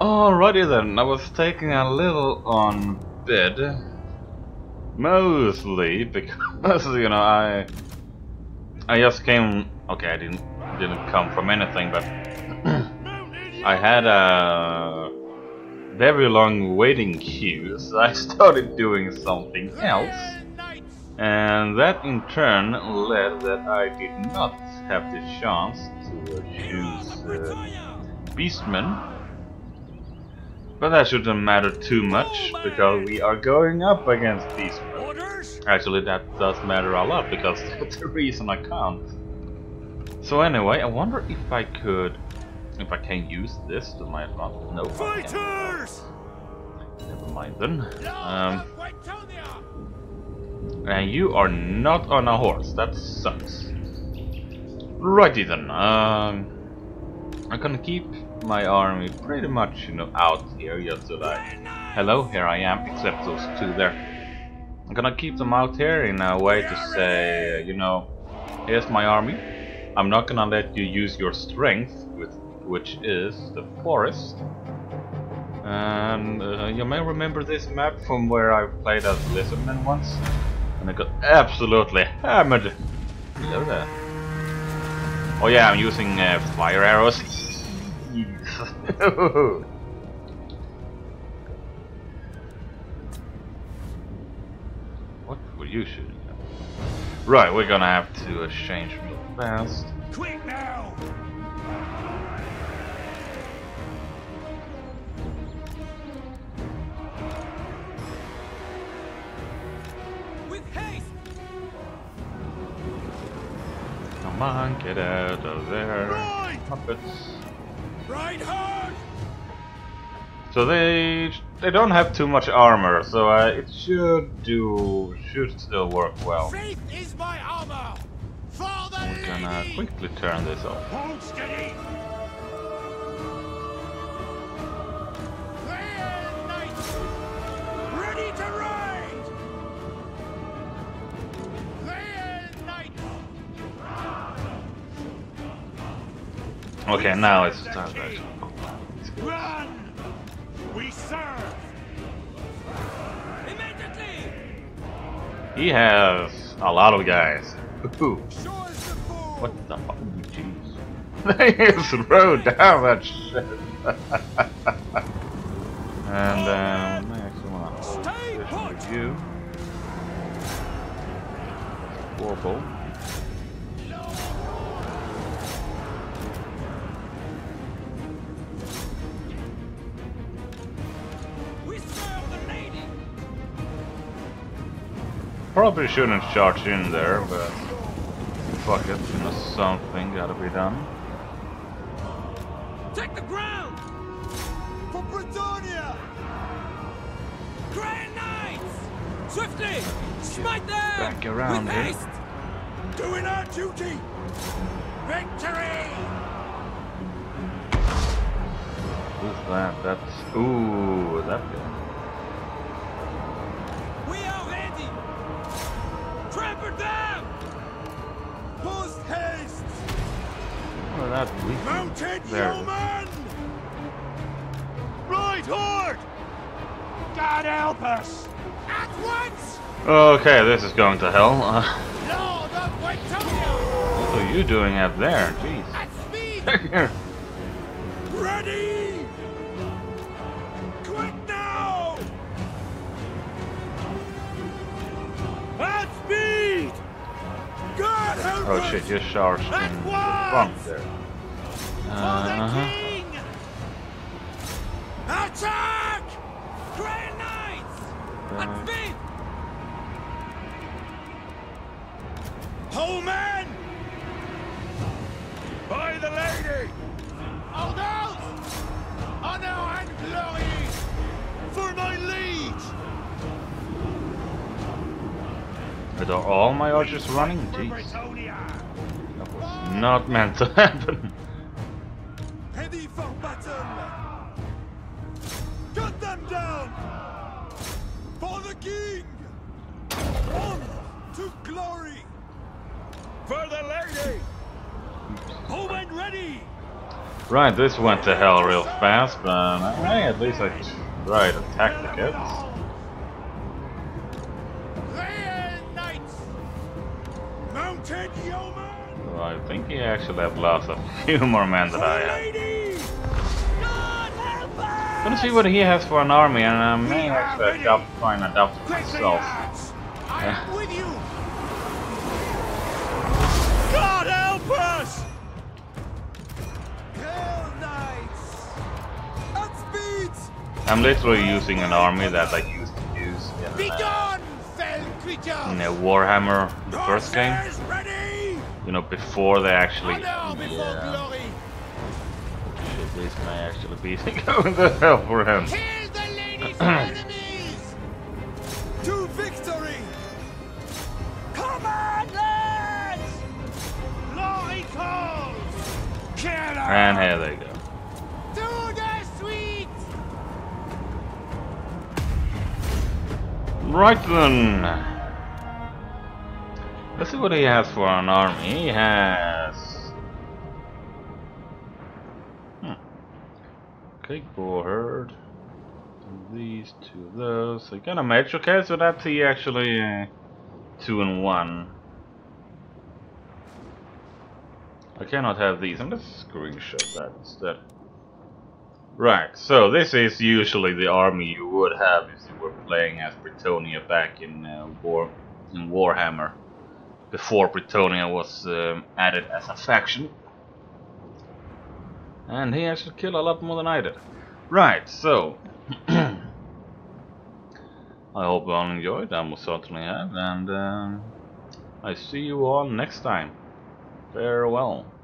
Alrighty then, I was taking a little on bid. Mostly because, you know, I... I just came... Okay, I didn't, didn't come from anything, but... I had a very long waiting queue, so I started doing something else. And that in turn led that I did not have the chance to choose uh, Beastmen. But that shouldn't matter too much, because we are going up against these Beastmen. Actually, that does matter a lot, because that's the reason I can't. So anyway, I wonder if I could... If I can use this to my advantage. No, Fighters! Never mind then. Um, and you are not on a horse, that sucks. Righty then, um, I'm gonna keep my army pretty much, you know, out here just so that... Hello, here I am, except those two there. I'm gonna keep them out here in a way to say, you know, here's my army. I'm not gonna let you use your strength, with, which is the forest. And uh, you may remember this map from where I played as Lizardmen once. And I got absolutely hammered. Hello there. Oh yeah, I'm using uh, fire arrows. what were you shooting at? Right, we're gonna have to exchange change real fast. Quick now! With haste! Come on, get out of there. Puppets. Hard. So they they don't have too much armor, so uh, it should do should still work well. Faith is my armor. We're gonna quickly turn this off. Okay, now it's time to Run! We serve! Immediately! He has a lot of guys. Ooh. What the fuck? Oh, jeez. They just throw down that shit. and um, I actually want to position you. Warble. Probably shouldn't charge in there, but fuck it, you know, something gotta be done. Take the ground! For Bretonnia! Grail Knights! Swiftly! Smite them! Back around With here. Haste. Doing our duty! Victory! Who's that? That's... Ooh, that guy. That weak. Mounted there. yeoman! Right horde! God help us! At once! Okay, this is going to hell. What are you doing up there? Jeez. At speed! Ready! Oh shit, you're charged in front there. Uh huh. Attack! Grail Knights! At speed! Whole man! By the lady! Hold out! Honor and Are all my archers running? Jeez. That was not meant to happen. Cut them down for the king. One to glory for the lady. Home and ready. Right, this went to hell real fast, but hey, at least I tried to attack the I think he actually have lost a few more men than I have. Gonna see what he has for an army, and I may actually adopt, try and adopt it Quickly, myself. lads! I Yeah. am with you! God help us! Hell Knights! At speed! I'm literally using an army that I used to use in, uh, gone, fell creature! in uh, Warhammer, the first game. You know, before they actually... Yeah, shit, this may actually be going to hell for him. Kill the lady's enemies! To victory! Come on, lads! Glory calls! Kill! And here they go. To the sweet! Right then. Let's see what he has for an army. He has. Hmm. Okay, boar herd. These two of those. I got a match. Okay, so that's he actually uh, two and one. I cannot have these. I'm going to screenshot that instead. Right, so this is usually the army you would have if you were playing as Bretonnia back in uh, War in Warhammer, before Bretonnia was um, added as a faction. And he actually killed a lot more than I did. Right, so I hope you all enjoyed. I most certainly have, and um, I see you all next time. Farewell.